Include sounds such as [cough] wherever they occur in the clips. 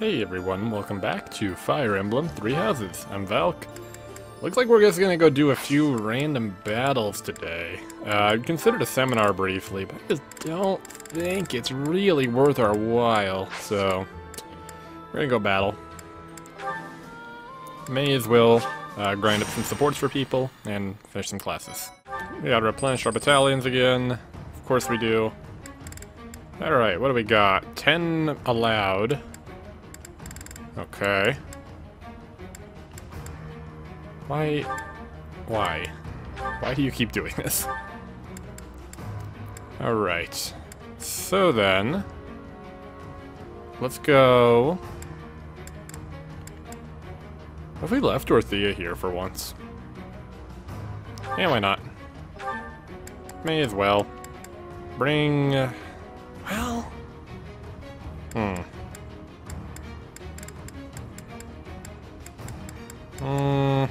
Hey everyone, welcome back to Fire Emblem Three Houses. I'm Valk. Looks like we're just gonna go do a few random battles today. Uh, I considered a seminar briefly, but I just don't think it's really worth our while, so we're gonna go battle. May as well uh, grind up some supports for people and finish some classes. We gotta replenish our battalions again. Of course we do. Alright, what do we got? 10 allowed. Okay. Why? Why? Why do you keep doing this? Alright. So then... Let's go... Have we left Dorothea here for once? Yeah, why not? May as well. Bring... Well... Hmm. No,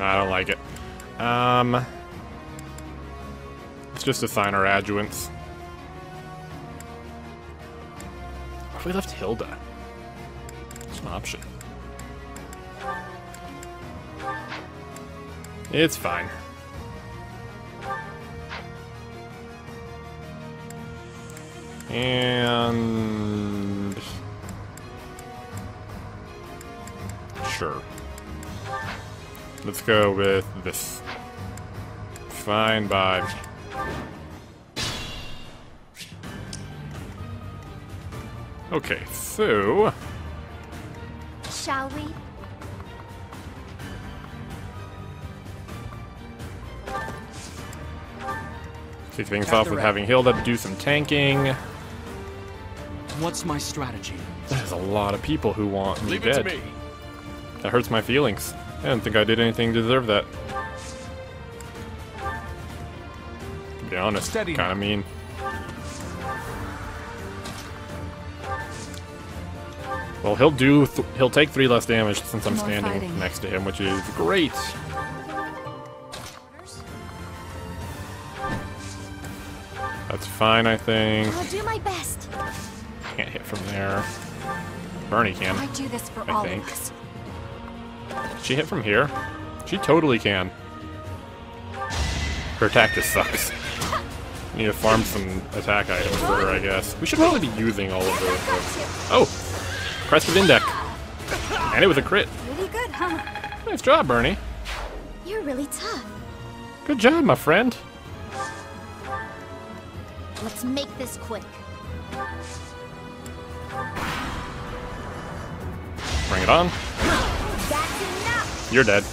I don't like it. Um, let's just assign our adjuvants. What if we left Hilda? It's an option. It's fine. And... Sure. Let's go with this. Fine by. Okay, so... Shall we? Kick things Chapter off with Red. having Hilda do some tanking. What's my strategy? There's a lot of people who want me Leave dead. it to me. That hurts my feelings. I don't think I did anything to deserve that. To be honest, Steady kind of mean. Well, he'll do. Th he'll take three less damage since I'm More standing fighting. next to him, which is great. That's fine, I think. I'll do my best. Can't hit from there. Bernie can. I do this for I all think. of us. She hit from here? She totally can. Her attack just sucks. [laughs] Need to farm some attack items for her, I guess. We should probably be using all of those. though. Oh! Crest of Indech. And it was a crit. Pretty good, huh? Nice job, Bernie. You're really tough. Good job, my friend. Let's make this quick. Bring it on. You're dead.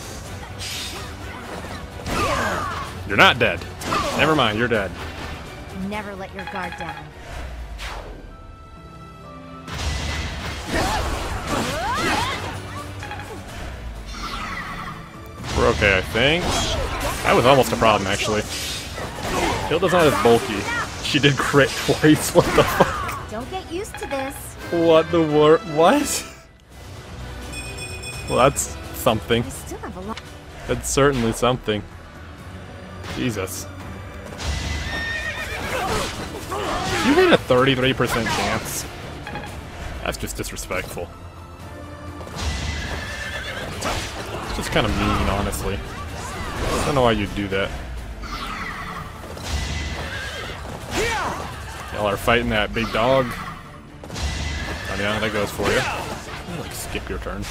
You're not dead. Never mind, you're dead. Never let your guard down. We're okay, I think. That was almost a problem, actually. Hilda's not as bulky. She did crit [laughs] twice. What the fuck? Don't get used to this. What the wor- What? Well, that's something. I still have a lot. That's certainly something. Jesus. You had a 33% chance. That's just disrespectful. It's just kind of mean, honestly. I don't know why you'd do that. Y'all are fighting that big dog. I mean, how that goes for you. You, Like, skip your turn.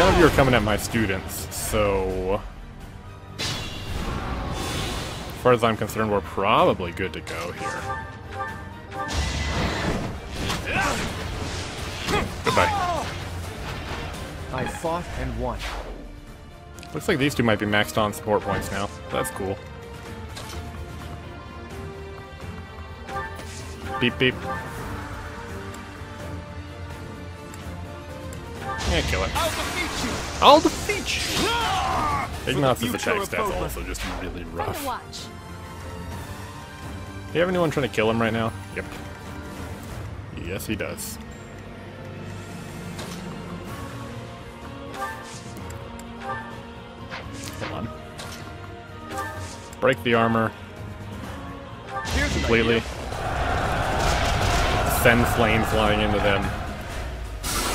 None of you are coming at my students, so... As far as I'm concerned, we're probably good to go here. Goodbye. I fought and won. Looks like these two might be maxed on support points now. That's cool. Beep beep. Yeah, kill it. I'll defeat you. I'll defeat you! Ah! Ignatz future attack of stats also just really rough. watch. Do you have anyone trying to kill him right now? Yep. Yes, he does. Hold on. Break the armor completely. Send flame flying into them.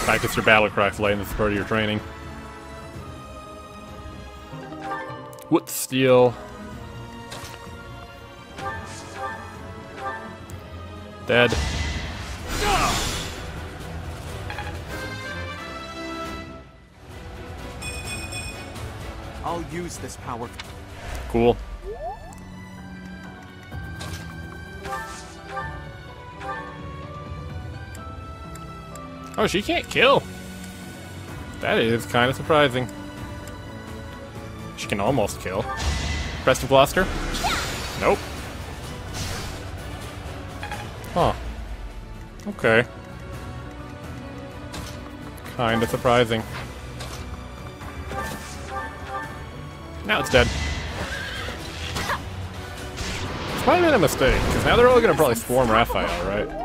Practice your battle cry flame, this is part of your training. What steel. Dead. I'll use this power. Cool. Oh, she can't kill. That is kind of surprising. She can almost kill. Preston Gloucester? Nope. Huh. Okay. Kind of surprising. Now it's dead. It's probably been a mistake, because now they're all gonna probably swarm Raphael, right?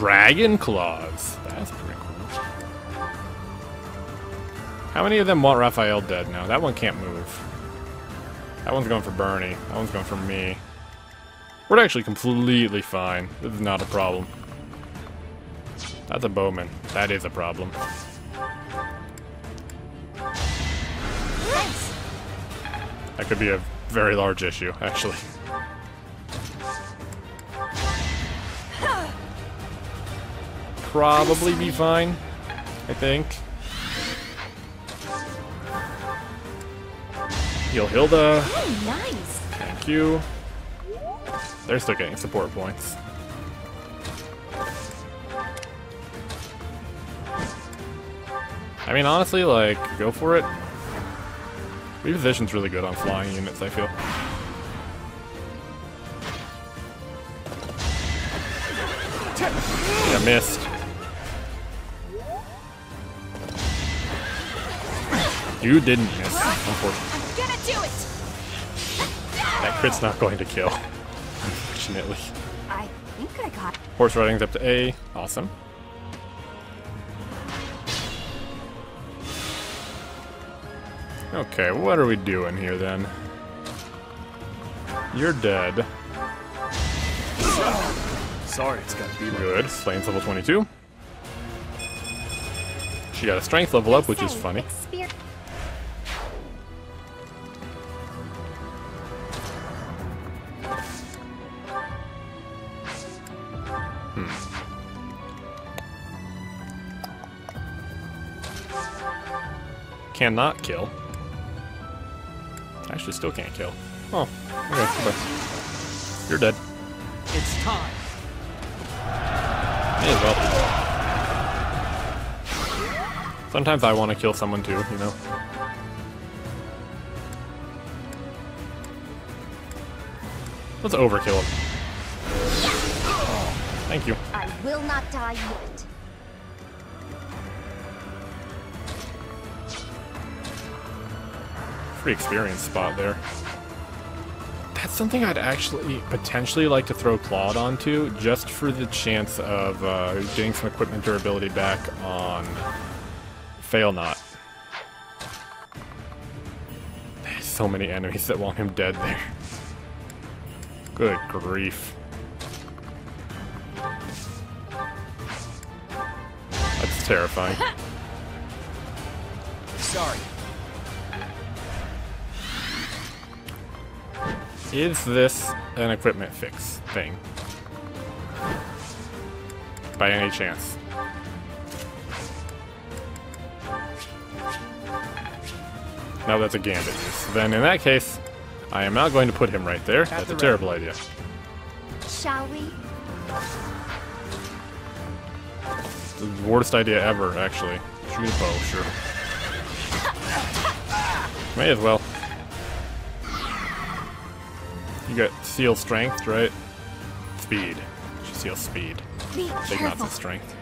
Dragon Claws. That's pretty cool. How many of them want Raphael dead now? That one can't move. That one's going for Bernie. That one's going for me. We're actually completely fine. This is not a problem. That's a bowman. That is a problem. That could be a very large issue, actually. Probably be fine, I think. Heal Hilda. Oh, nice. Thank you. They're still getting support points. I mean, honestly, like, go for it. Reposition's really good on flying units, I feel. Yeah, missed. You didn't miss, unfortunately. I'm gonna do it. That crit's not going to kill, [laughs] unfortunately. I think I got. Horse riding's up to A. Awesome. Okay, what are we doing here then? You're dead. Sorry, it's gotta be like Good. Flames level 22. She got a strength level up, which is Say, funny. Cannot kill. Actually, still can't kill. Oh, okay. okay. You're dead. It's time. May as well. Sometimes I want to kill someone too, you know? Let's overkill him. Thank you. I will not die yet. Free experience spot there. That's something I'd actually potentially like to throw Claude onto, just for the chance of uh, getting some equipment durability back on Failnaught. There's so many enemies that want him dead there. Good grief. That's terrifying. [laughs] Sorry. Is this an equipment fix thing? By any chance? Now that's a gambit. Then in that case, I am not going to put him right there. That's the a ready. terrible idea. Shall we? The worst idea ever, actually. Shoot a bow, sure. May as well. You got seal strength, right? Speed. She seals speed. Be Big knots of strength.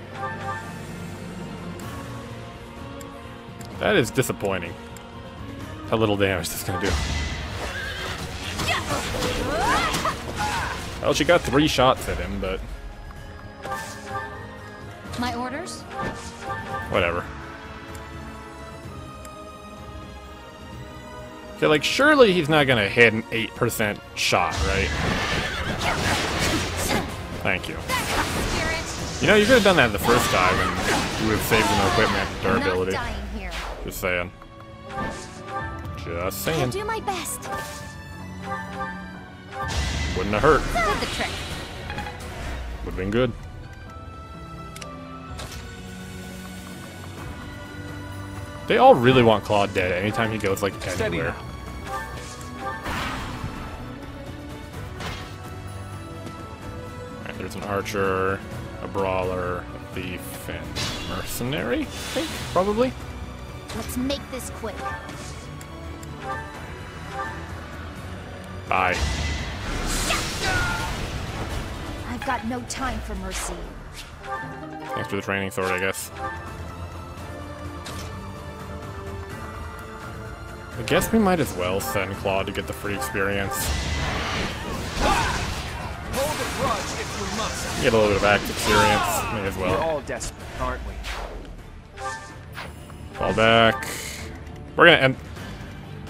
That is disappointing. How little damage this is gonna do. Well, she got three shots at him, but My orders? whatever. Okay, like, surely he's not gonna hit an 8% shot, right? Thank you. You know, you could have done that the first time and you would have saved some equipment durability. not dying here. Just saying. Just I'll saying. do my best. Wouldn't have hurt. Did the trick. Would have been good. They all really want Claude dead anytime he goes, like, anywhere. Alright, there's an archer, a brawler, a thief, and a mercenary, I think, probably. Let's make this quick. Bye. I've got no time for mercy. Thanks for the training sword, I guess. I guess we might as well send Claude to get the free experience. Hold a if you must. Get a little bit of active experience, may as We're well. all desperate, aren't we? Fall back. We're gonna end.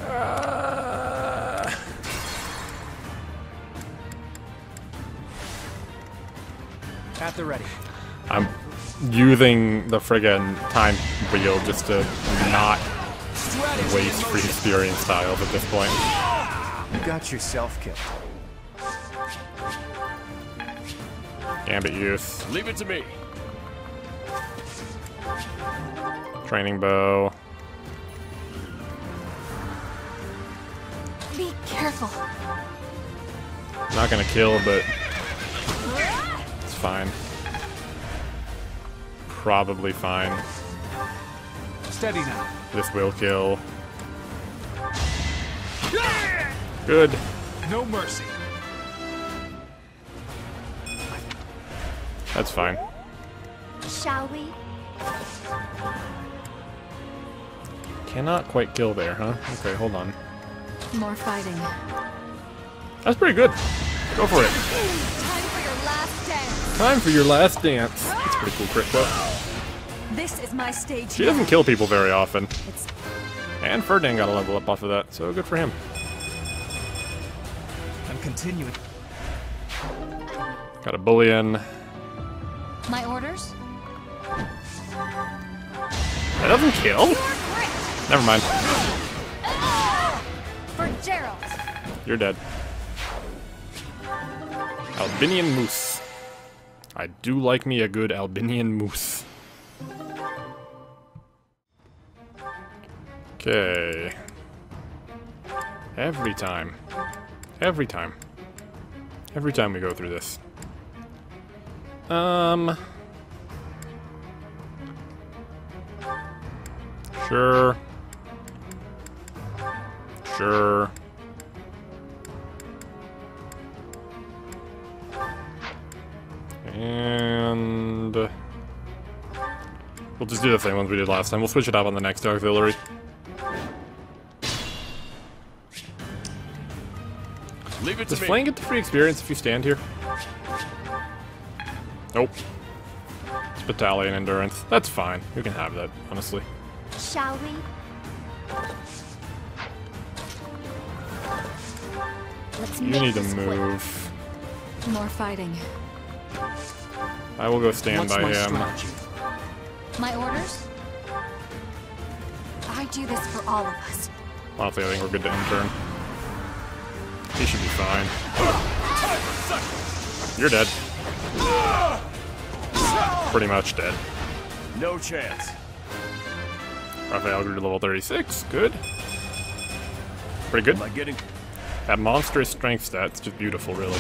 Uh, At the ready. I'm using the friggin' time wheel just to not waste in free motion. experience tiles at this point. You got yourself killed. Gambit use. Leave it to me. Training bow. Be careful. Not gonna kill, but it's fine. Probably fine. Steady now. This will kill. Good. No mercy. That's fine. Shall we? Cannot quite kill there, huh? Okay, hold on. More fighting. That's pretty good. Go for it. Time for your last dance. Time for your last dance. That's pretty cool crit though. This is my stage. She doesn't kill people very often. It's And Ferdinand got a level up off of that, so good for him. I'm continuing. Got a bullion. my orders. That doesn't kill? Never mind. for Gerald. You're dead. Albinean moose. I do like me a good Albinean moose. Okay. Every time. Every time. Every time we go through this. Um. Sure. Sure. And we'll just do the same ones we did last time. We'll switch it up on the next auxiliary. Leave it Does to me. Get the free experience if you stand here? Nope. It's battalion endurance. That's fine. You can have that, honestly. Shall we? Let's You need to this quick. move. More fighting. I will go stand What's by my him. strategy? My orders? I do this for all of us. Honestly, I think we're good to end turn. He should be fine. You're dead. Pretty much dead. No chance. Raphael grew to level 36. Good. Pretty good. Am I getting? That monstrous strength stat's just beautiful, really.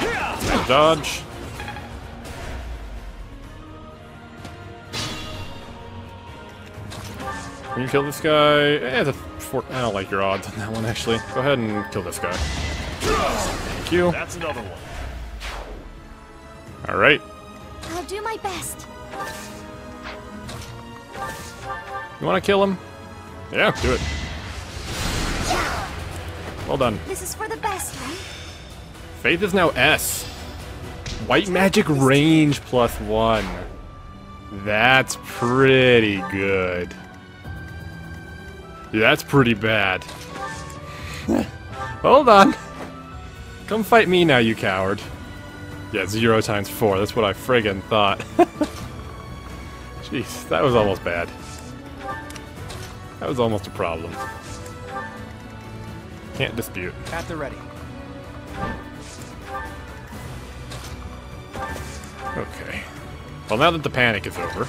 Nice dodge. Can you kill this guy? Eh, four, I don't like your odds on that one, actually. Go ahead and kill this guy. Thank you. That's another one. Alright. I'll do my best. You want to kill him? Yeah, do it. Well done. This is for the best, right? Faith is now S. White magic range plus one. That's pretty good. Yeah, that's pretty bad. Hold on. Come fight me now, you coward. Yeah, zero times four. That's what I friggin' thought. [laughs] Jeez, that was almost bad. That was almost a problem. Can't dispute. At the ready. Okay. Well, now that the panic is over.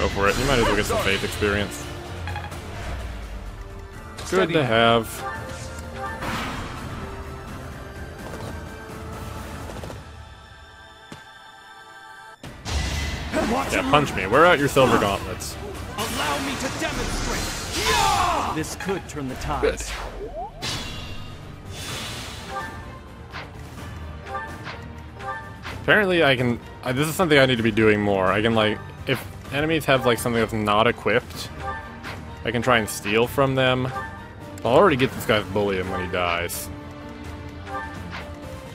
Go for it. You might as well get some faith experience. Good Steady to have. Yeah, punch me. Wear out your silver gauntlets. Allow me to demonstrate. This could turn the Good. tides. Apparently, I can. Uh, this is something I need to be doing more. I can like, if enemies have like something that's not equipped, I can try and steal from them. I'll already get this guy's bully him when he dies.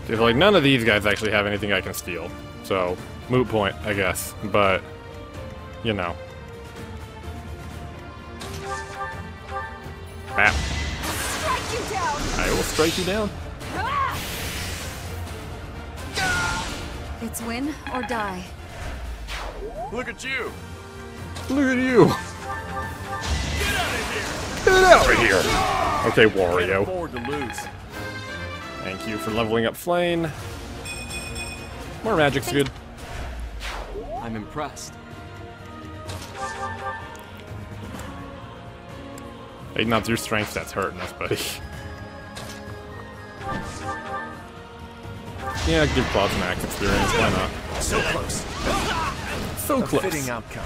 If like none of these guys actually have anything I can steal, so moot point, I guess. But you know, Bap. You down! I will strike you down. Ah! It's win or die. Look at you. Look at you. Get out of here. Okay, Can't Wario. afford to lose. Thank you for leveling up Flayn. More magic's good. I'm impressed. Hey, not your strength that's hurting us, buddy. yeah, give Claude some max experience, why not? So close. So A close. fitting outcome.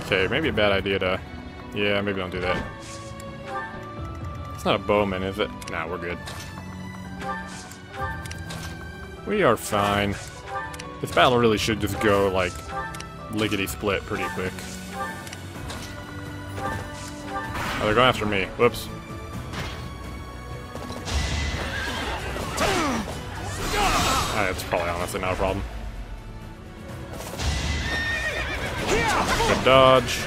Okay, maybe a bad idea to... Yeah, maybe don't do that. It's not a bowman, is it? Nah, we're good. We are fine. This battle really should just go, like, lickety-split pretty quick. Oh, they're going after me. Whoops. Ah, That's probably honestly not a problem. Good dodge.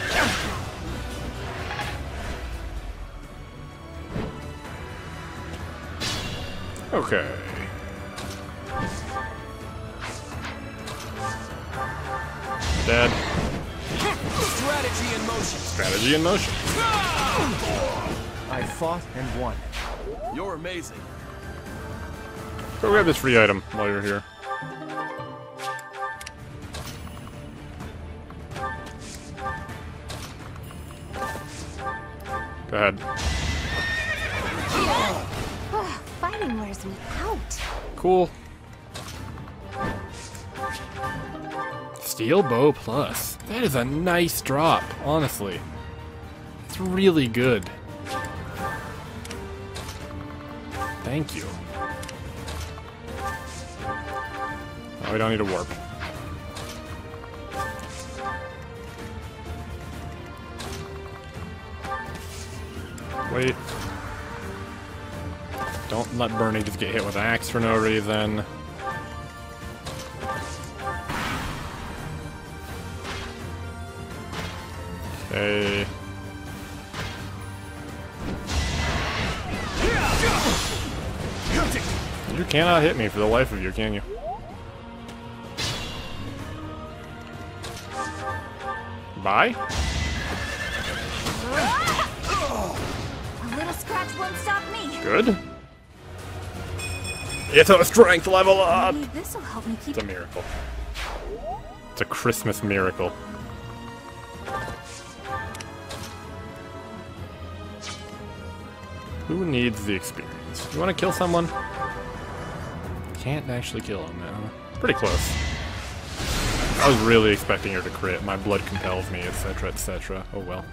Okay. Dead. Strategy in motion. Strategy in motion. I fought and won. You're amazing. Go grab this free item while you're here. Go ahead. Fighting wears me out. Cool. Steel Bow Plus. That is a nice drop, honestly. It's really good. Thank you. Oh, we don't need a warp. Wait. Don't let Bernie just get hit with an axe for no reason. Okay. You cannot hit me for the life of you, can you? Bye? Little scratch won't stop me. Good. It's a strength level up! Maybe this'll help me keep It's a miracle. It's a Christmas miracle. Who needs the experience? You want to kill someone? Can't actually kill him now. Pretty close. I was really expecting her to crit. My blood compels me, etc., etc. Oh well.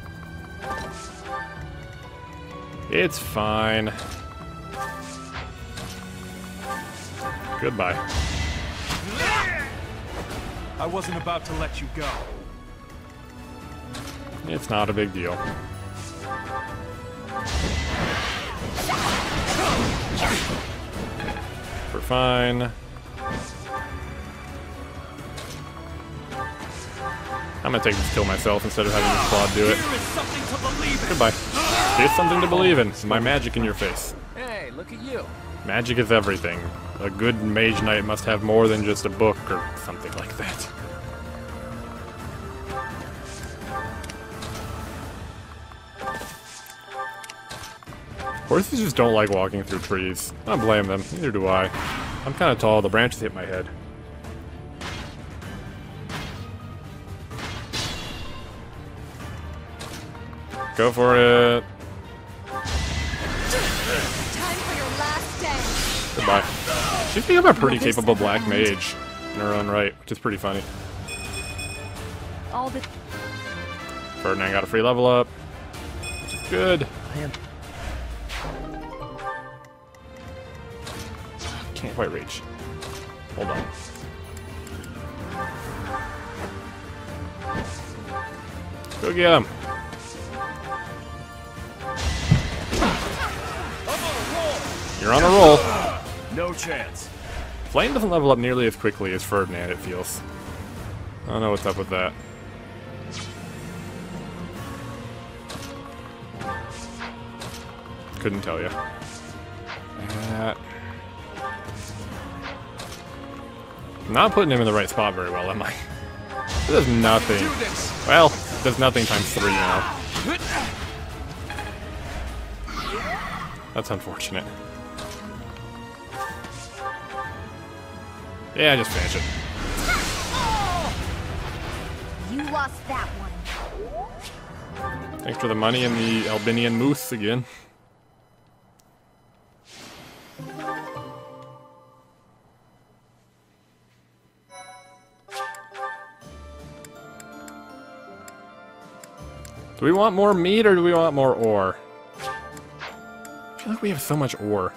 It's fine. Goodbye. I wasn't about to let you go. It's not a big deal. We're fine. I'm gonna take this kill myself instead of having the Claude do it. Here is something to believe in. Goodbye. Here's something to believe in. My magic in your face. Hey, look at you. Magic is everything. A good mage knight must have more than just a book or something like that. Horses just don't like walking through trees. I don't blame them. Neither do I. I'm kind of tall. The branches hit my head. Go for it. Time for your last dance. Goodbye. She's become a pretty capable black mage in her own right, which is pretty funny. All the Ferdinand got a free level up. Which is good. Can't quite reach. Hold on. Go get him. You're on a roll. No chance. Flayn doesn't level up nearly as quickly as Ferdinand, it feels. I don't know what's up with that. Couldn't tell you. Uh, not putting him in the right spot very well, am I? It does nothing. Well, it does nothing times three now. That's unfortunate. Yeah, I just finish it. you lost that one. Thanks for the money and the Albinean moose again. Do we want more meat or do we want more ore? I feel like we have so much ore.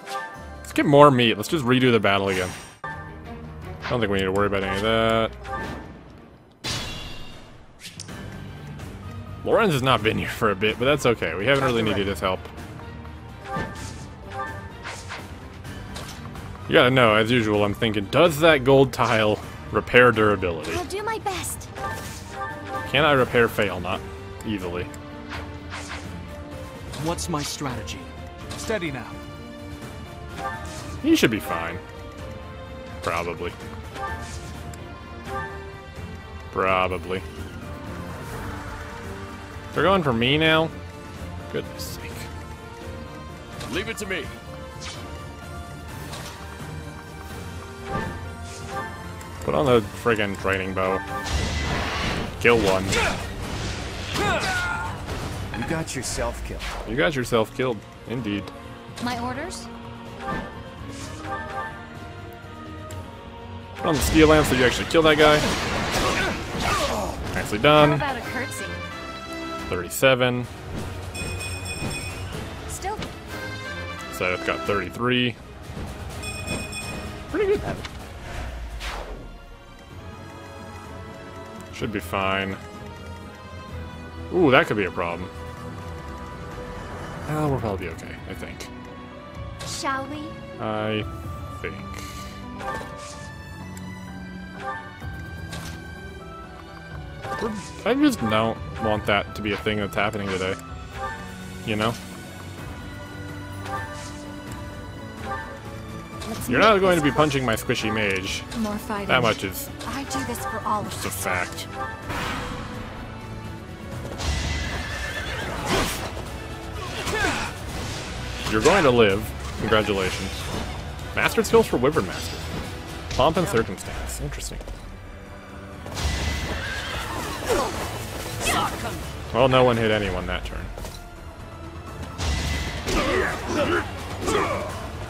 Let's get more meat. Let's just redo the battle again. I don't think we need to worry about any of that. Lorenz has not been here for a bit, but that's okay. We haven't really needed his help. You gotta know, as usual, I'm thinking, does that gold tile repair durability? I'll do my best. Can I repair fail? Not easily. What's my strategy? Steady now. He should be fine. Probably. Probably. They're going for me now? Goodness sake. Leave it to me. Put on the friggin' training bow. Kill one. You got yourself killed. You got yourself killed. Indeed. My orders? Put on the steel lance so you actually kill that guy. Nicely How done. about a curtsy? 37. Still, So it's got 33. Pretty good. Should be fine. Ooh, that could be a problem. Oh, we'll probably be okay, I think. shall we? I think. I just don't want that to be a thing that's happening today. You know? Let's You're not going to be punching my squishy mage. More fighting. That much is I do this for all of just a fact. You're going to live. Congratulations. Mastered skills for Wyvern Master. Pomp and circumstance. Interesting. Well, no one hit anyone that turn.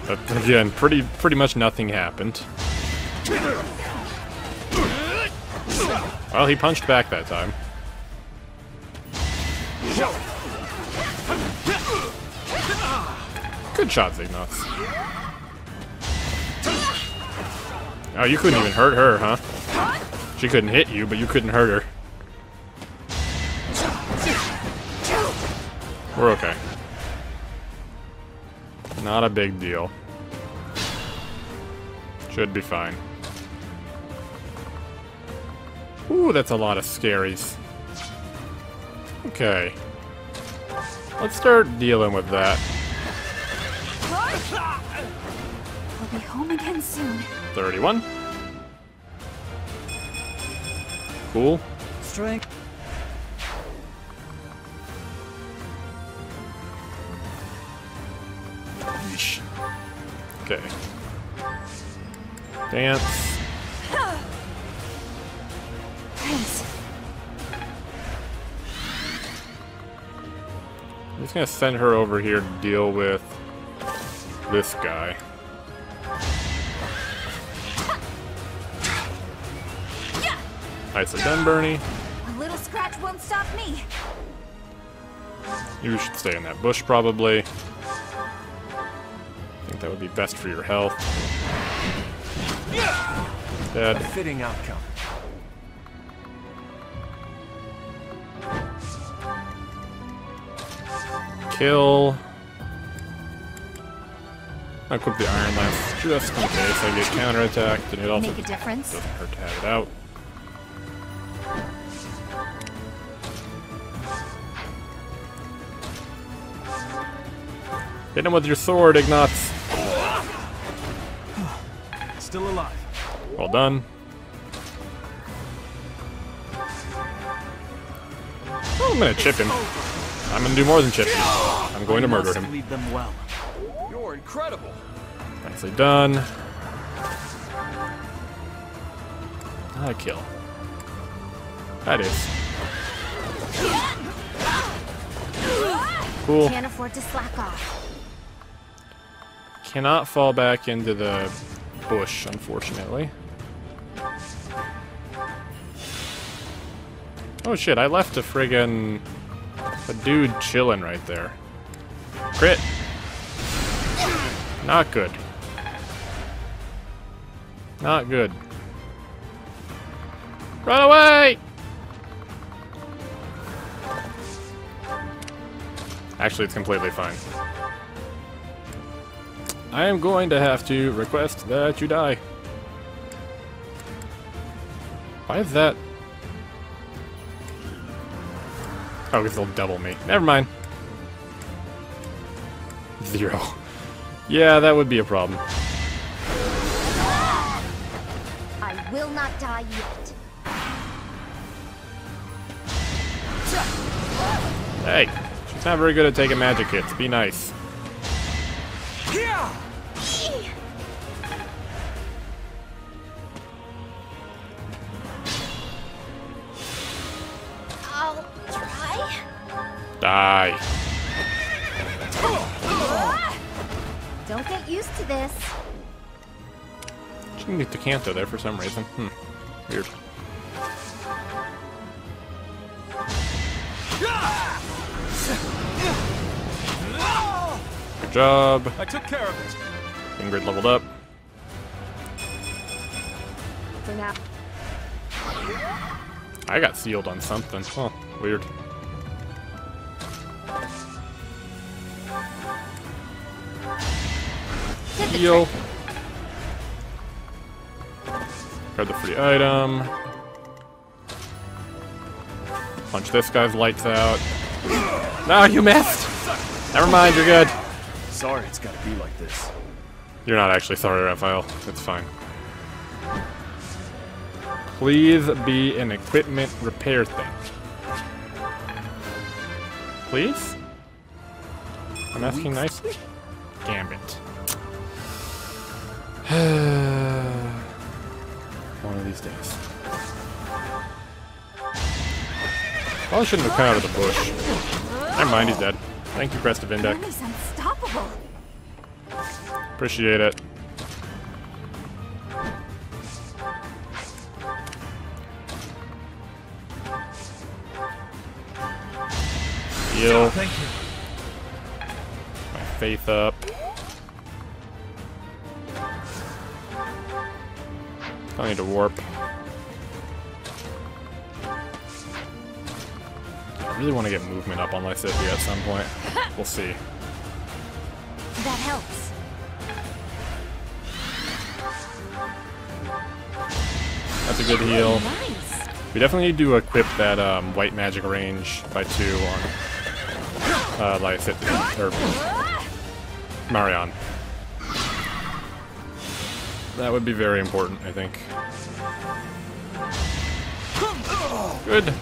But again, pretty pretty much nothing happened. Well, he punched back that time. Good shot, Zignox. Oh, you couldn't even hurt her, huh? She couldn't hit you, but you couldn't hurt her. We're okay. Not a big deal. Should be fine. Ooh, that's a lot of scaries. Okay. Let's start dealing with that. We'll be home again soon. 31. Cool. Strength. Yeesh. Okay. Dance. Thanks. I'm just gonna send her over here to deal with this guy. Alright, so done, Bernie. A little scratch won't stop me. You should stay in that bush, probably. Be best for your health. A fitting outcome. Kill. I'll equip the Iron Lance just in case I get counterattacked, and it also Make a difference. doesn't hurt to have it out. Hit him with your sword, Ignatz. Well done. Oh, I'm gonna chip him. I'm gonna do more than chip him. I'm going to murder him. Lead. You're incredible. Nicely done. Not a kill. That is. Cool. Can't afford to slack off. Cannot fall back into the bush, unfortunately. Oh shit, I left a friggin' a dude chilling right there. Crit. Not good. Not good. Run away! Actually, it's completely fine. I am going to have to request that you die. Why is that? Oh, because they'll double me. Never mind. Zero. Yeah, that would be a problem. I will not die yet. Hey, she's not very good at taking magic hits. Be nice. I'll Die. Don't get used to this. She can get the canto there for some reason. Hmm. Weird. Good job. I took care of it. Ingrid leveled up. For now. I got sealed on something. Huh. Weird. Heal. trick. Grab the free item. Punch this guy's lights out. No, you missed! Never mind, you're good. Sorry it's gotta be like this. You're not actually sorry, Raphael. It's fine. Please be an equipment repair thing. Please? I'm asking nicely? Gambit. [sighs] One of these days. Oh, Probably shouldn't have come out of the bush. Never mind, he's dead. Thank you, Crest of Indech. Unstoppable. Appreciate it. Heal Thank you. my faith up. I need to warp. I really want to get movement up on Lysithea at some point. [laughs] We'll see. That helps. That's a good heal. Nice. We definitely need to equip that um, white magic range by two on uh, Lysithea, or [laughs] Marianne. That would be very important, I think. Good.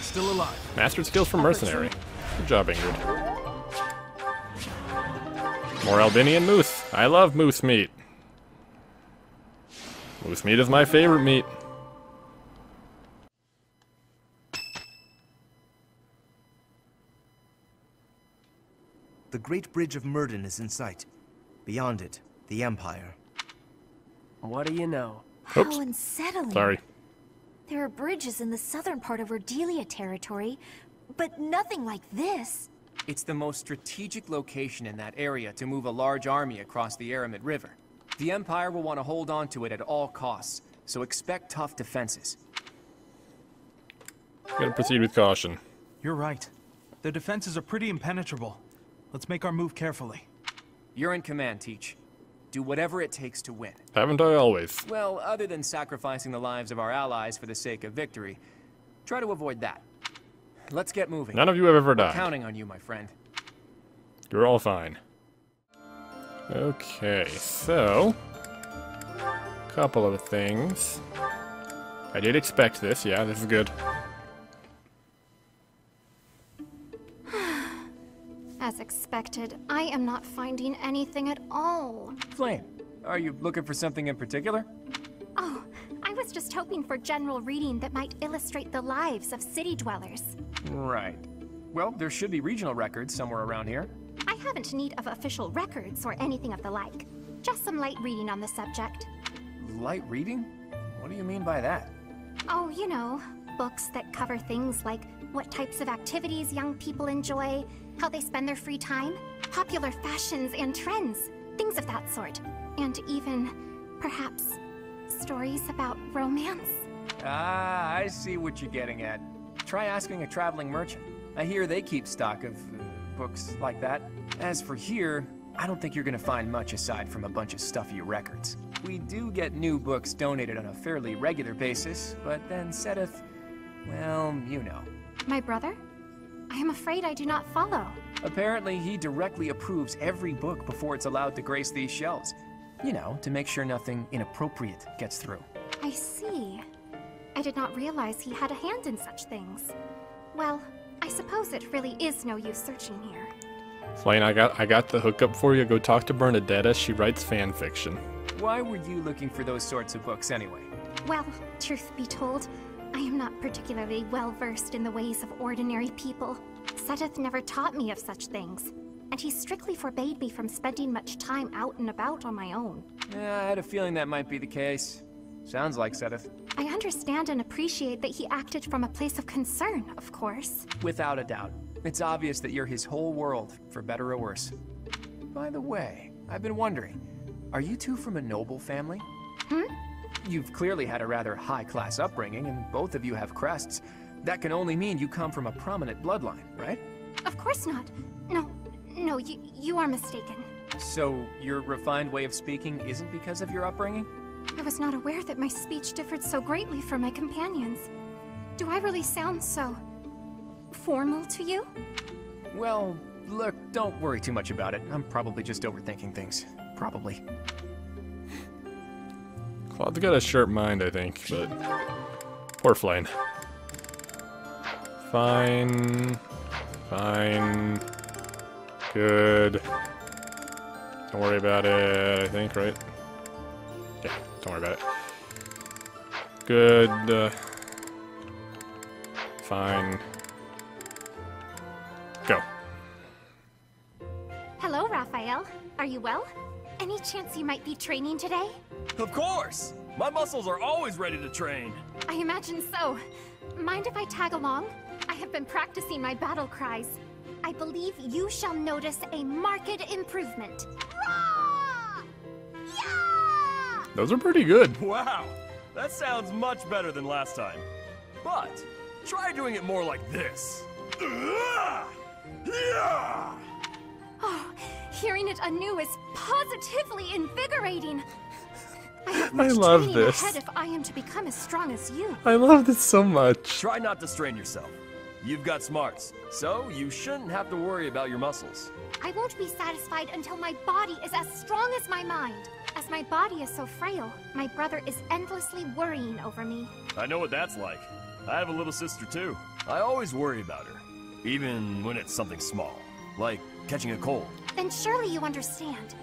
Still alive. Mastered skills from Mercenary. Good job, Ingrid. More Albinean moose. I love moose meat. Moose meat is my favorite meat. The Great Bridge of Myrddin is in sight. Beyond it, the Empire. What do you know? Oops. How unsettling. Sorry. There are bridges in the southern part of Ordelia territory, but nothing like this. It's the most strategic location in that area to move a large army across the Airmid River. The Empire will want to hold on to it at all costs, so expect tough defenses. Gotta proceed with caution. You're right. The defenses are pretty impenetrable. Let's make our move carefully. You're in command, Teach. Do whatever it takes to win. Haven't I always? Well, other than sacrificing the lives of our allies for the sake of victory, try to avoid that. Let's get moving. None of you have ever We're died. counting on you, my friend. You're all fine. Okay, so... Couple of things. I did expect this, yeah, this is good. Expected, I am not finding anything at all. Flayn, are you looking for something in particular? Oh, I was just hoping for general reading that might illustrate the lives of city dwellers. Right. Well, there should be regional records somewhere around here. I haven't need of official records or anything of the like. Just some light reading on the subject. Light reading? What do you mean by that? Oh, you know, books that cover things like what types of activities young people enjoy, how they spend their free time, popular fashions and trends, things of that sort. And even, perhaps, stories about romance. Ah, I see what you're getting at. Try asking a traveling merchant. I hear they keep stock of uh, books like that. As for here, I don't think you're gonna find much aside from a bunch of stuffy records. We do get new books donated on a fairly regular basis, but then Seteth, well, you know. My brother? I am afraid I do not follow. Apparently, he directly approves every book before it's allowed to grace these shelves. You know, to make sure nothing inappropriate gets through. I see. I did not realize he had a hand in such things. Well, I suppose it really is no use searching here. Flayn, I got I got the hookup for you. Go talk to Bernadetta. She writes fan fiction. Why were you looking for those sorts of books anyway? Well, truth be told, I am not particularly well versed in the ways of ordinary people. Seteth never taught me of such things, and he strictly forbade me from spending much time out and about on my own. Yeah, I had a feeling that might be the case. Sounds like Seteth. I understand and appreciate that he acted from a place of concern, of course. Without a doubt. It's obvious that you're his whole world, for better or worse. By the way, I've been wondering, are you two from a noble family? Hmm? You've clearly had a rather high-class upbringing, and both of you have crests. That can only mean you come from a prominent bloodline, right? Of course not. No, no, you, you are mistaken. So, your refined way of speaking isn't because of your upbringing? I was not aware that my speech differed so greatly from my companions. Do I really sound so... formal to you? Well, look, don't worry too much about it. I'm probably just overthinking things. Probably. Claude's got a sharp mind, I think, but poor Flayn. Fine, fine, good. Don't worry about it. I think, right? Yeah, don't worry about it. Good. Uh, fine. Go. Hello, Raphael. Are you well? Any chance you might be training today? Of course! My muscles are always ready to train. I imagine so. Mind if I tag along? I have been practicing my battle cries. I believe you shall notice a marked improvement. Rah! Yeah! Those are pretty good. Wow, that sounds much better than last time. But Try doing it more like this. Yeah! Oh, hearing it anew is positively invigorating. I I love this. ahead if I am to become as strong as you. I love this so much. Try not to strain yourself. You've got smarts, so you shouldn't have to worry about your muscles. I won't be satisfied until my body is as strong as my mind. As my body is so frail, my brother is endlessly worrying over me. I know what that's like. I have a little sister too. I always worry about her, even when it's something small, like catching a cold. Then surely you understand.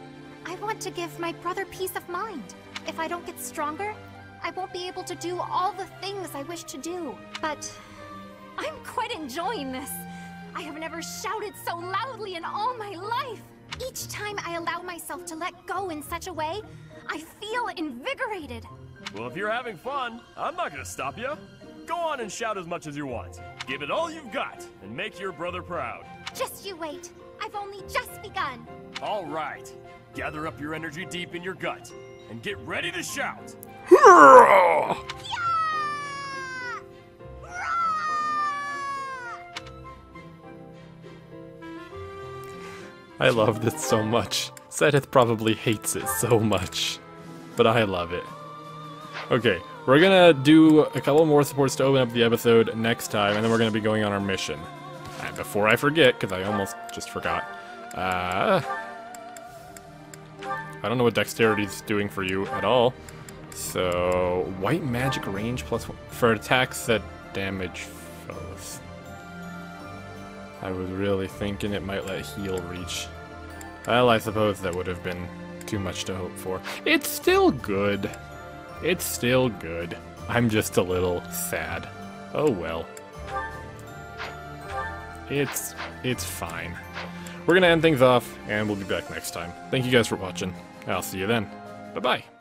I want to give my brother peace of mind. If I don't get stronger, I won't be able to do all the things I wish to do. But I'm quite enjoying this. I have never shouted so loudly in all my life. Each time I allow myself to let go in such a way, I feel invigorated. Well, if you're having fun, I'm not gonna stop you. Go on and shout as much as you want. Give it all you've got, and make your brother proud. Just you wait. I've only just begun. All right. Gather up your energy deep in your gut, and get ready to shout. [laughs] Yeah! I love this so much. Seth probably hates it so much, but I love it. Okay, we're gonna do a couple more supports to open up the episode next time, and then we're gonna be going on our mission. And before I forget, because I almost just forgot, uh, I don't know what dexterity's doing for you at all. So, white magic range plus one for attacks that damage foes. I was really thinking it might let heal reach. Well, I suppose that would have been too much to hope for. It's still good. It's still good. I'm just a little sad. Oh well. It's it's fine. We're gonna end things off, and we'll be back next time. Thank you guys for watching. I'll see you then. Bye bye.